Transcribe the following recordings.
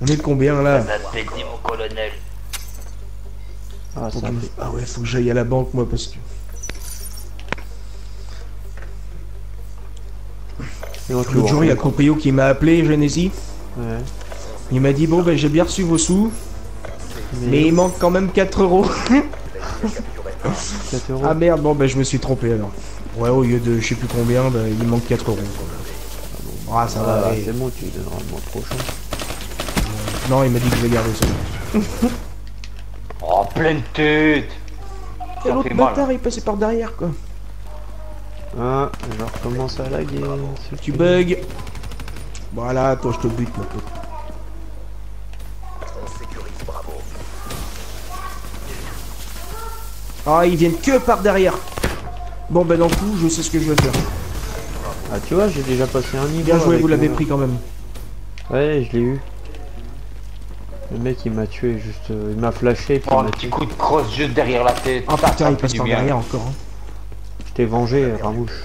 On est de combien là Ça mon colonel. Ah, Faut que- Ah ouais, faut que j'aille à la banque moi parce que. Et on te L'autre jour, il y a proprio qui m'a appelé, Genésis. Ouais. Il m'a dit Bon, ben j'ai bien reçu vos sous, mais il manque quand même 4 euros. 4 euros. Ah merde, bon, ben je me suis trompé alors. Ouais, au lieu de je sais plus combien, ben, il manque 4 euros. quoi. Ah, ça Ah, va. bah, c'est bon, tu donneras le mois prochain. Non, il m'a dit que je vais garder ça. Oh, pleine tête Et l'autre bâtard, il passait par derrière quoi. Ah, je recommence à laguer. c'est Tu bugs. Voilà, toi je te bute, mon pote. Ah, ils viennent que par derrière. Bon, ben dans le coup, je sais ce que je vais faire. Ah, tu vois, j'ai déjà passé un niveau. Bien joué, vous l'avez pris quand même. Ouais, je l'ai eu. Le mec, il m'a tué, juste. euh, il m'a flashé, puis Oh, il petit coup de crosse juste derrière la tête. Ah, putain, il passe par derrière encore. hein. T'ai vengé, Ramouche.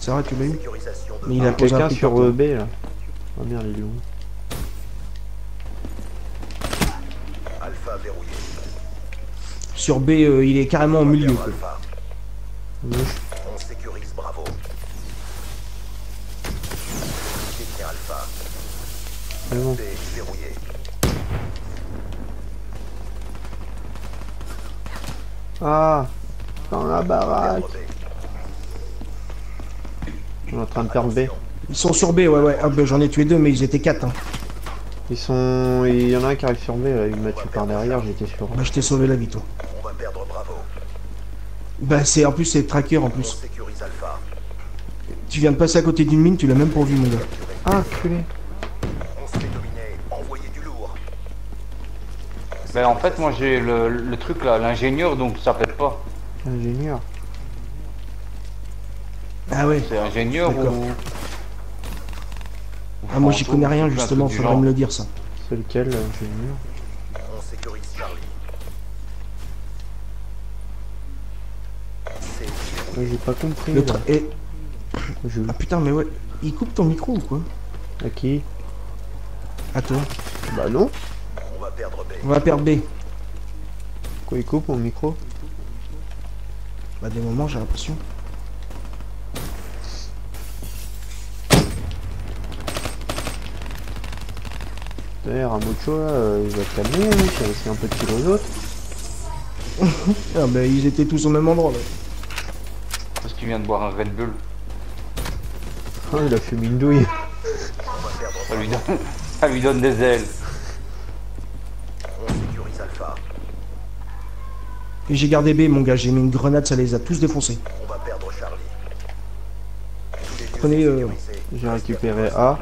C'est vrai, tu l'as eu Mais il a Quelqu'un sur euh, B là. Ah merde, il est où Sur B, euh, il est carrément au milieu. quoi. On sécurise Bravo. Détient Alpha. C'est bon. B verrouillé. Ah Dans la baraque. On est en train de perdre B. Ils sont sur B, ouais, ouais. Ah, ben, j'en ai tué deux, mais ils étaient quatre. Hein. Ils sont. Il y en a un qui arrive sur B là, il m'a tué par derrière, j'étais sur. Bah, je t'ai sauvé la vie, toi. On va perdre Bravo. Bah, c'est en plus, c'est tracker en plus. Alpha. Tu viens de passer à côté d'une mine, tu l'as même pas vu, mon gars. Ah, culé On se fait dominer. Envoyez du lourd. Ben, en fait, moi j'ai le, le truc là, l'ingénieur, donc ça pète pas. Ingénieur. Ah ouais. C'est ingénieur ou. ou Ah, moi, j'y connais rien, justement, faudrait genre. me le dire, ça. C'est lequel l'ingénieur? On sécurise Charlie. Ouais, J'ai pas compris. Le là. et... Je- Ah putain, mais ouais. Il coupe ton micro ou quoi? À qui? À toi. Bah non. On va perdre B. On va perdre B. Quoi, il coupe mon micro? Bah, des moments, j'ai l'impression. D'ailleurs, Ramucho là, euh, il va te calmer, hein, il laisser un peu de kilos aux autres. Ah, bah, ils étaient tous au même endroit, là. Parce qu'il vient de boire un Red Bull. Ah, il a fumé une douille. Ça lui donne, ça lui donne des ailes. Et j'ai gardé B, mon gars. J'ai mis une grenade, ça les a tous défoncés. On va perdre Charlie. Tous les lieux Prenez, euh. J'ai récupéré A.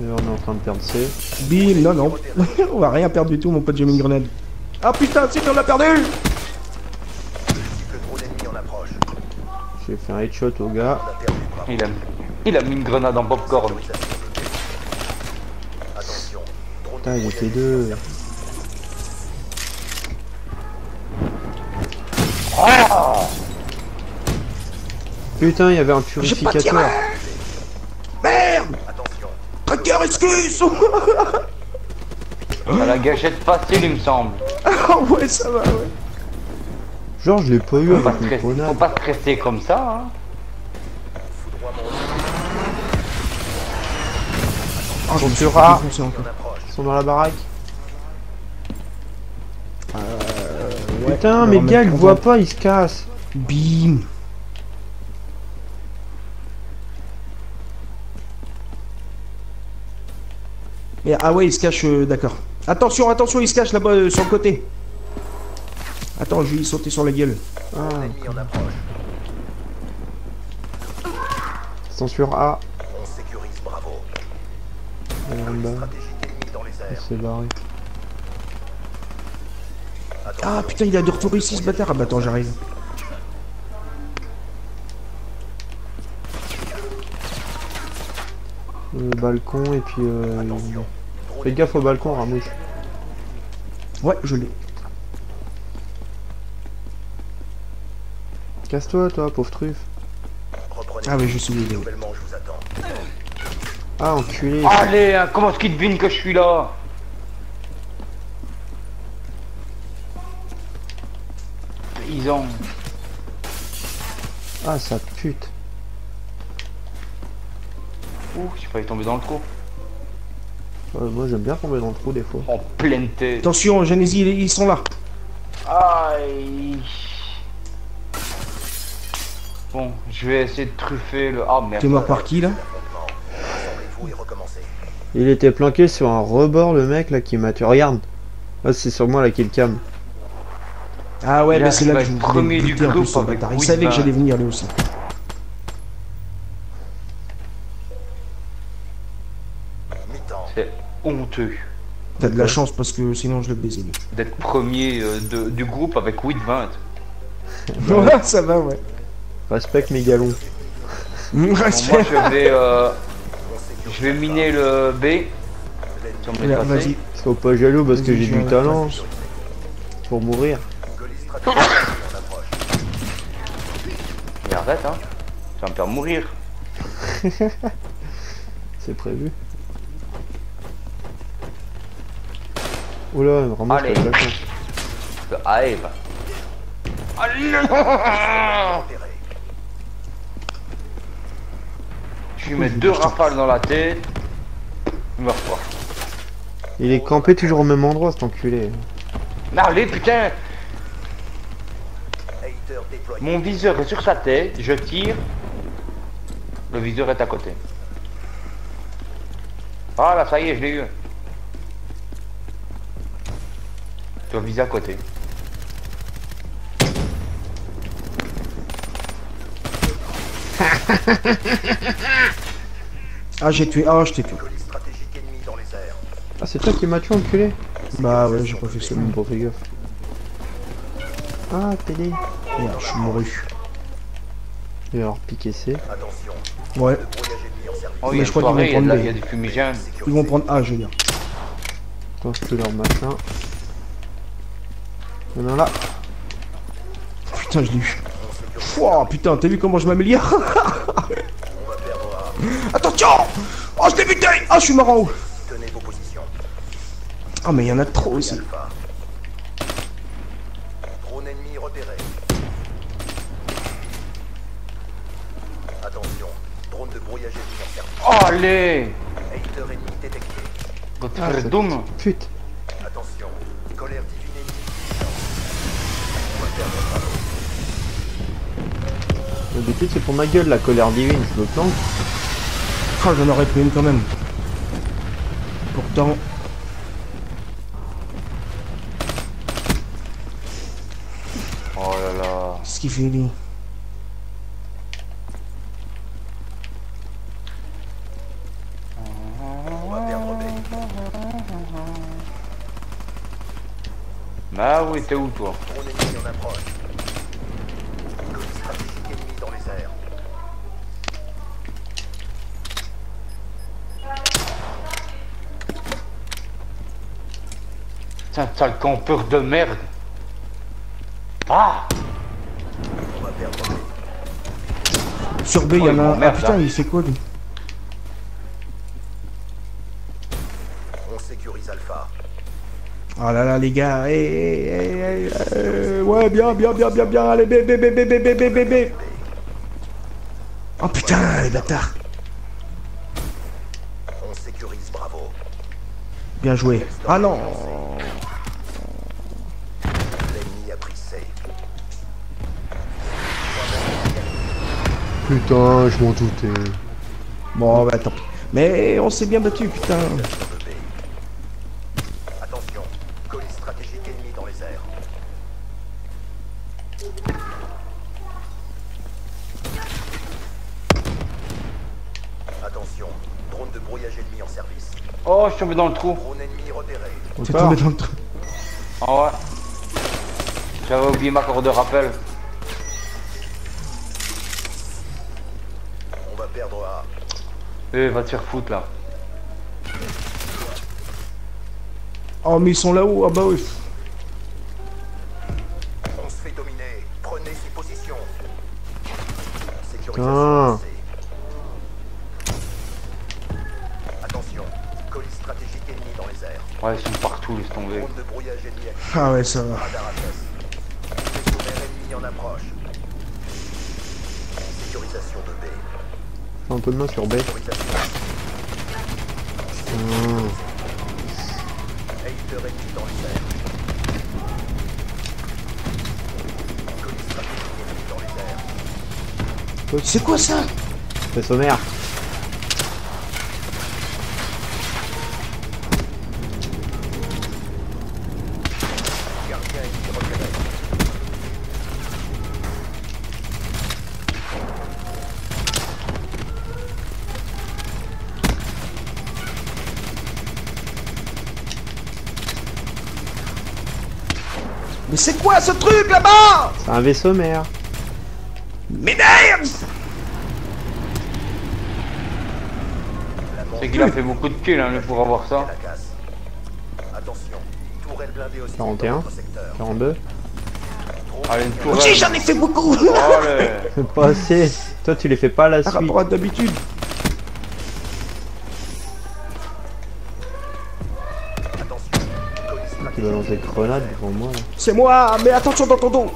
Et on est en train de perdre C. Bim, non, non. on va rien perdre du tout, mon pote, j'ai mis une grenade. Ah putain, c'est on l'a perdu. J'ai fait un headshot au gars. Il a, il a mis une grenade en popcorn. Putain, il était deux. Putain, il y avait un purificateur. Merde Attention. Tracker, excuse À la gâchette facile, il me semble. Ah ouais, ça va, ouais. Genre, je l'ai pas eu Faut pas, avec une stresser, faut grenade. pas stresser comme ça. Hein. Oh, je me suis. Ils sont dans la baraque. Ouais, Putain, mais le gars, il voit pas, il se casse. Bim Mais ah ouais, il se cache, euh, d'accord. Attention, attention, il se cache là-bas euh, sur le côté. Attends, je vais y sauter sur la gueule. Ah, sur A. On sécurise Bravo. Dans les airs. barré. Ah putain, il a de retour ici ce bâtard. Ah bah attends, j'arrive. Le balcon et puis. Euh... Fais gaffe au balcon, Ramouche. Ouais, je l'ai. Casse-toi, toi, pauvre truffe. Ah mais je suis où Ah, enculé. Allez, euh, comment est-ce qu'il devine que je suis là? Ah, ça pute. Ouh, j'ai failli tomber dans le trou. Ouais, moi, j'aime bien tomber dans le trou des fois. En pleine tête. Attention, Genesis, ils ils sont là. Aïe. Bon, je vais essayer de truffer le... Ah merde. T'es mort par qui là. Il était planqué sur un rebord, le mec, là, qui m'a tué. Regarde. Là, c'est sur moi, la killcam. Ah ouais, bah c'est là que je vous premier du buter en groupe plus, ce avec bâtard. Il savait que j'allais venir lui aussi. C'est honteux T'as de la chance parce que sinon je le baisais d'être premier euh, de- du groupe avec 8-20. Ouais, ça va, ouais. Respecte mes galons. Mmh, Bon, moi respect. je vais, euh, je vais miner le B. Vas-y. Sois pas jaloux parce que j'ai je du talent pour mourir. Mais arrête, hein. Ça va me faire mourir. C'est prévu. Oula, vraiment, Allez. je. Le Aïe. Allez. Je lui mets deux rafales dans la tête. Il meurt pas. Il est campé toujours au même endroit, cet enculé. Allez, putain. Mon viseur est sur sa tête, je tire. Le viseur est à côté. Ah là, ça y est, je l'ai eu. Tu dois viser à côté. Ah, j'ai tué. Ah, je t'ai tué. Ah, c'est toi qui m'as tué, enculé Bah ouais, j'ai pas fait ça. Même pas fait gaffe. Ah, télé. Merde, je suis mouru. Il va avoir piqué C. Ouais. Oh, Mais je crois qu'ils vont prendre des fumigènes. Ils vont prendre A, je veux dire. Leur machin. Il y en a là. Putain, je l'ai eu. Pouah, putain, t'as vu comment je m'améliore. Attention Oh, je l'ai buté Ah, je suis mort en haut. Ah, mais il y en a trop aussi. Allez Hater ennemi détecté. Ah, frère ça- Doom Pute. Attention. Colère divine ennemi. On va perdre Bravo. D'habitude, c'est pour ma gueule, la colère divine. Je me planque. Ah, j'en aurais pris une quand même. Pourtant... Oh là là. Qu'est-ce qu'il fait, lui oui, t'es où toi Drone ennemi en approche. Colis stratégique ennemi dans les airs. Putain, sale campeur de merde Ah On va perdre. Sur B, il y Oh, en a... Ah m'emmerde, putain, il fait quoi, lui? On sécurise Alpha. Oh là là, les gars. Hey, ouais, bien, bien, bien, bien, bien. Allez, bébé, bébé, bébé, bébé, bébé. Oh putain, les bâtards. On sécurise, bravo. Bien joué. Ah non. Putain, je m'en doutais. Bon, bah tant pis. Mais on s'est bien battu, putain. Tombé dans le trou. T'es tombé dans le trou. Ah ouais. J'avais oublié ma corde de rappel. On va perdre A. Eh, va te faire foutre là. Oh, mais ils sont là-haut. Ah bah oui. On se fait dominer. Prenez ces positions. Sécurisation Putain. Ouais, ils sont partout, laisse tomber. Drone de brouillage ennemi actif. Ah ouais, ça va. Radar à test. Vaisseau mère ennemi en approche. Sécurisation de B. Un coup de main sur B. Sécurisation. Hater ennemi dans les airs. Colis stratégique ennemi dans les airs. C'est quoi ça? C'est sommaire. Mais c'est quoi ce truc là-bas? C'est un vaisseau mère. Mais merde C'est qu'il a fait beaucoup de kills hein, pour avoir ça. la casse. Attention, tourelle blindée aussi 41. dans votre secteur. 42. Allez, une j'en ai fait beaucoup. Pas assez. Toi, tu les fais pas à la Par suite. rapport à d'habitude. Des grenades devant moi. C'est moi, mais attention dans ton dos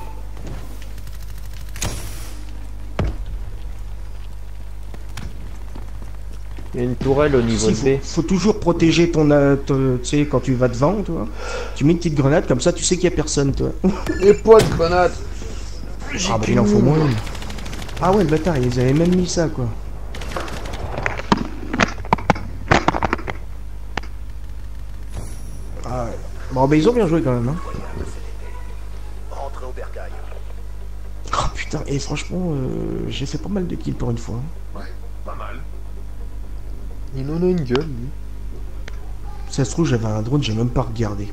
Il y a une tourelle au niveau Si, de B. faut toujours protéger ton, euh, ton- tu sais, quand tu vas devant, toi. Tu mets une petite grenade, comme ça tu sais qu'il y a personne, toi. Et pas de grenade. Ah bah il en faut moins. Ah ouais, le bâtard, ils avaient même mis ça, quoi. Ah ouais. Bon, bah ils ont bien joué quand même, hein. Rentrez au bercail. Oh putain, et franchement, euh, j'ai fait pas mal de kills pour une fois. hein. Pas mal. Il en a une gueule, lui. Ça se trouve, j'avais un drone, j'ai même pas regardé.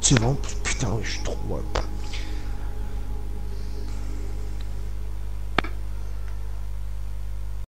C'est vraiment... Putain, ouais, je suis trop... ouais.